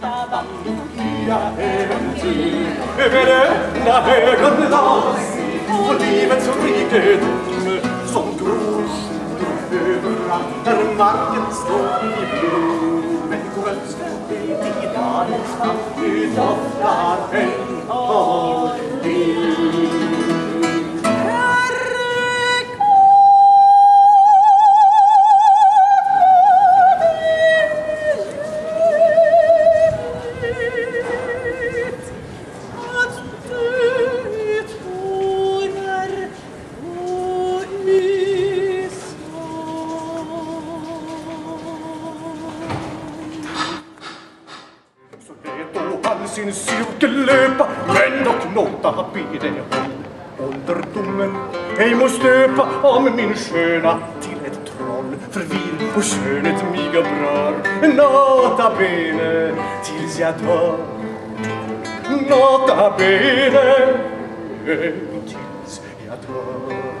Nya äventyr. Över öppna ögonlas och livets rikedom som gror överallt där marken står i blom. Människor önskar dig dina natt, du doftar en sin cirkel löpa Men dock låta bede hon Ålderdomen ej må stöpa om min sköna till ett troll. För vil och skönhet mig upprör Nota bene tills jag dör. Nota bene tills jag dör.